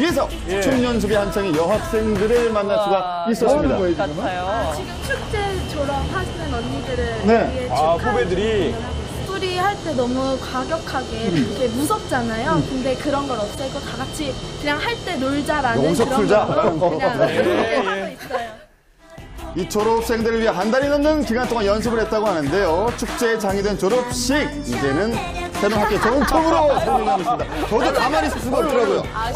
뒤에서 춤 연습이 한창인 여학생들을 만날 수가 있었습니다. 같아요. 아, 지금 축제 졸업하시는 언니들을 네. 위해 아, 축하 후배들이? 소리 할 때 너무 과격하게 음. 이렇게 무섭잖아요. 음. 근데 그런 걸 없애고 다 같이 그냥 할 때 놀자라는 네, 여기서 그런 풀자. 걸로 그냥 네, 예. 하고 있어요. 이 졸업생들을 위해 한 달이 넘는 기간 동안 연습을 했다고 하는데요. 축제의 장이 된 졸업식 이제는 새로운 학교 전통으로 전개하고 있습니다. 저도 가만히 있을 수가 없더라고요. 아,